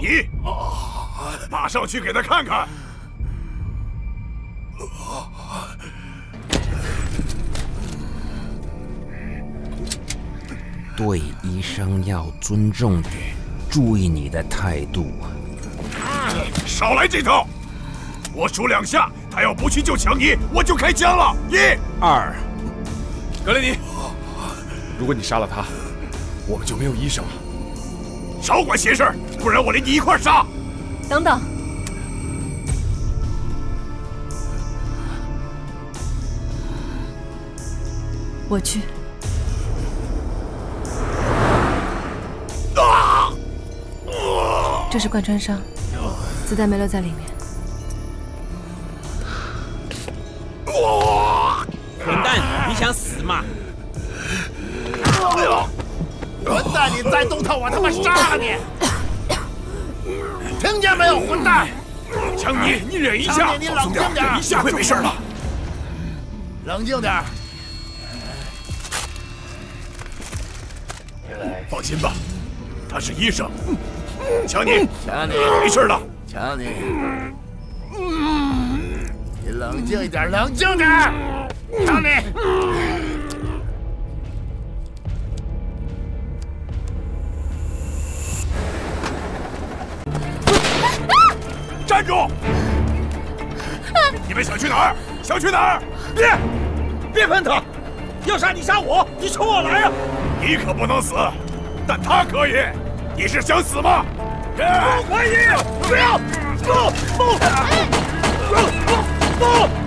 你马上去给他看看。对医生要尊重点，注意你的态度。少来这套！我数两下，他要不去救强尼，我就开枪了。一、二，格雷尼，如果你杀了他，我们就没有医生了。少管闲事，不然我连你一块杀。等等，我去。这是贯穿伤，子弹没留在里面。混蛋，你想死吗？混蛋，你再动他，我他妈杀了你！听见没有，混蛋！强尼，你忍一下，强尼，你冷静点，忍一下，会没事的。冷静点。放心吧，他是医生。强尼，强尼，没事了。强尼，你冷静一点，冷静点。强尼，站住！你们想去哪儿？想去哪儿？别，别碰他！要杀你杀我，你冲我来啊！你可不能死，但他可以。你是想死吗？不可以！不要！不不不不！